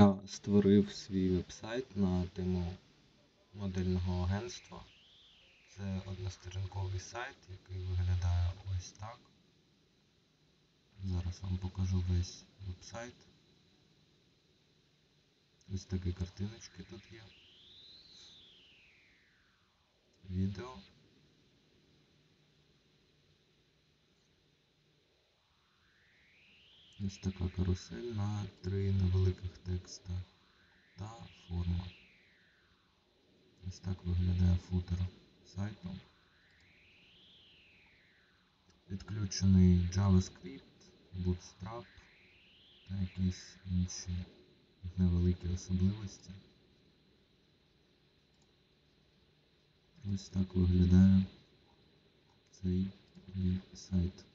Я створив свій веб-сайт на тему модельного агентства. Це односторінковий сайт, який виглядає ось так. Зараз вам покажу весь веб-сайт. Ось такі картиночки тут є. Відео. Ось така карусель на три невеликих текста та форма. Ось так виглядає футер сайту. Підключений JavaScript, Bootstrap та якісь інші невеликі особливості. Ось так виглядає цей сайт.